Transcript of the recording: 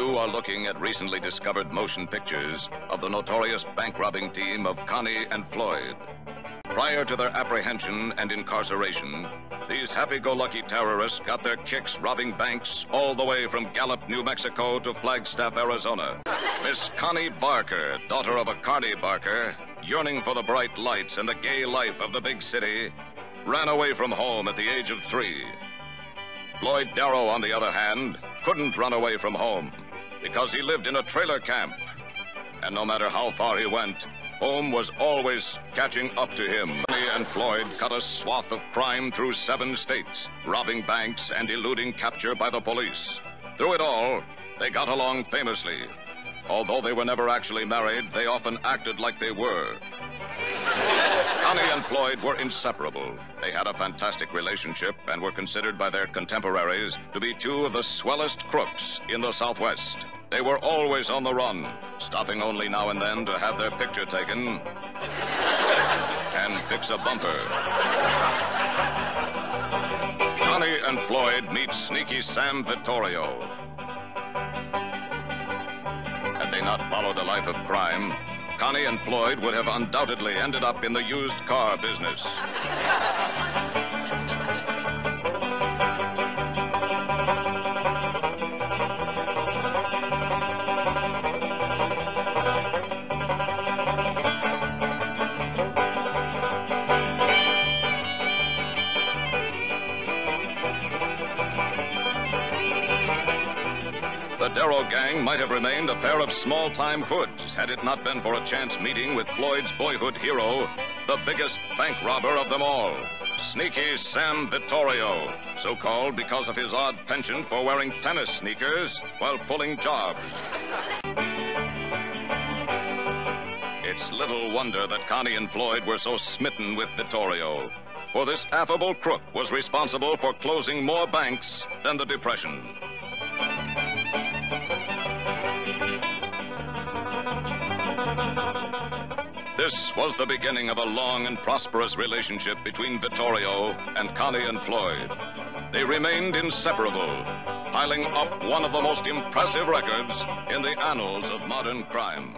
You are looking at recently discovered motion pictures of the notorious bank robbing team of Connie and Floyd. Prior to their apprehension and incarceration, these happy go lucky terrorists got their kicks robbing banks all the way from Gallup, New Mexico to Flagstaff, Arizona. Miss Connie Barker, daughter of a Carney Barker, yearning for the bright lights and the gay life of the big city, ran away from home at the age of three. Floyd Darrow, on the other hand, couldn't run away from home because he lived in a trailer camp. And no matter how far he went, home was always catching up to him. Connie and Floyd cut a swath of crime through seven states, robbing banks and eluding capture by the police. Through it all, they got along famously. Although they were never actually married, they often acted like they were. Connie and Floyd were inseparable. They had a fantastic relationship and were considered by their contemporaries to be two of the swellest crooks in the Southwest. They were always on the run, stopping only now and then to have their picture taken and fix a bumper. Connie and Floyd meet sneaky Sam Vittorio. Had they not followed a life of crime, Connie and Floyd would have undoubtedly ended up in the used car business. Darrow gang might have remained a pair of small time hoods had it not been for a chance meeting with Floyd's boyhood hero, the biggest bank robber of them all, Sneaky Sam Vittorio, so called because of his odd penchant for wearing tennis sneakers while pulling jobs. It's little wonder that Connie and Floyd were so smitten with Vittorio, for this affable crook was responsible for closing more banks than the Depression. This was the beginning of a long and prosperous relationship between Vittorio and Connie and Floyd. They remained inseparable, piling up one of the most impressive records in the annals of modern crime.